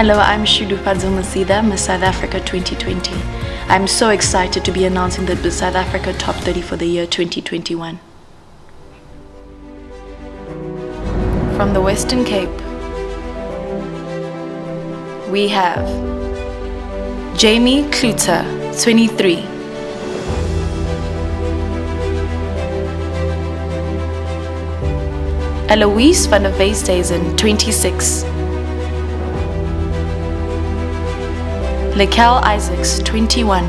Hello, I'm Shudufhadzo Musida, Miss South Africa 2020. I'm so excited to be announcing the Miss South Africa Top 30 for the year 2021. From the Western Cape, we have Jamie Kluter, 23. Eloise van der Westhuizen, 26. Lakel Isaacs, 21.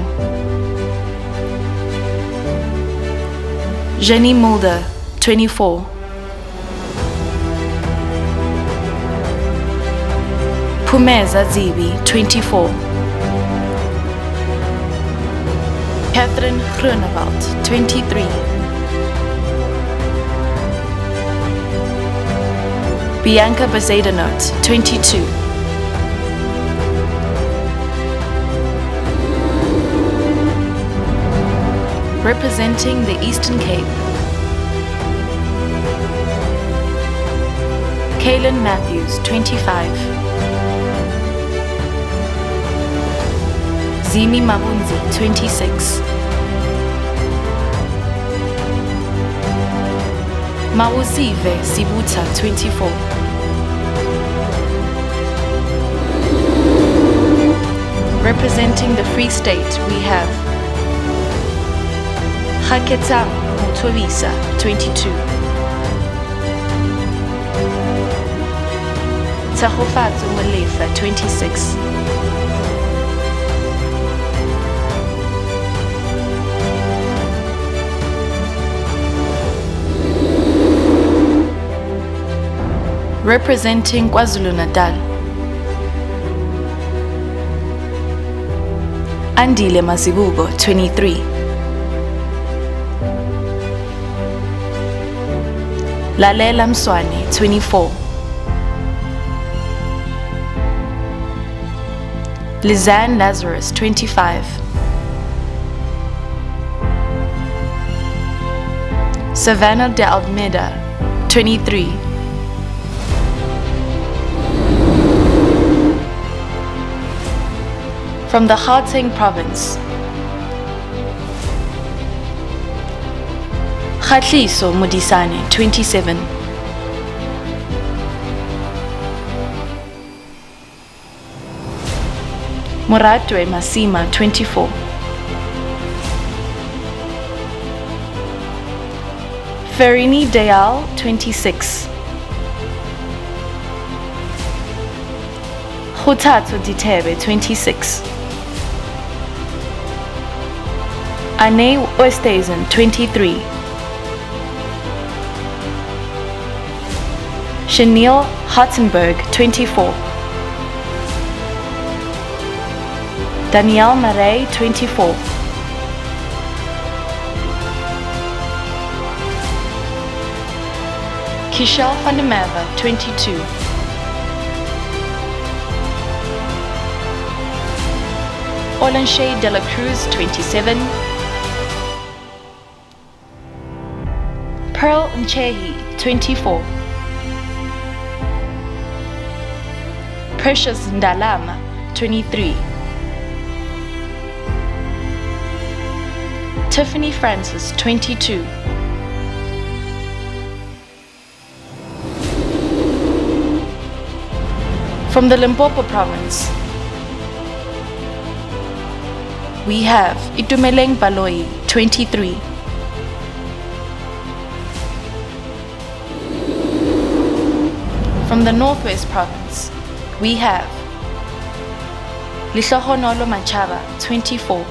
Jeanni Mulder, 24. Pumeza Zibi, 24. Catherine Grunewald, 23. Bianca Bezuidenhout, 22. Representing the Eastern Cape, Kaylin Matthews, 25. Zimi Mabunzi, 26. Mawusive Sibuta, 24. Representing the Free State, we have Haketa Mutwabisa, 22. Tahofatsu Malefa, 26. Representing KwaZulu-Natal, Andile Mazibuko, 23. Lalela Mswane, 24. Lizanne Lazarus, 25. Savannah de Almeida, 23. From the Gauteng province, Khatliso Modisane, 27. Moratwe Masima, 24. Ferini Dayal, 26. Khutato Ditebe, 26. Ane Westhuizen, 23. Chanel Hottenberg, 24. Danielle Marais, 24. Kishel van der Merwe, 22. Olanshay de la Cruz, 27. Pearl Nchehi, 24. Precious Ndalama, 23. Tiffany Francis, 22. From the Limpopo province, we have Itumeleng Baloi, 23. From the Northwest province, we have Lehlohonolo Machaba, 24.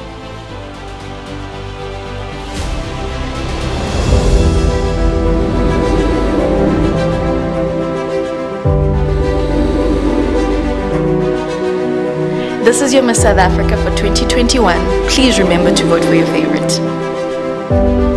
This is your Miss South Africa for 2021. Please remember to vote for your favorite.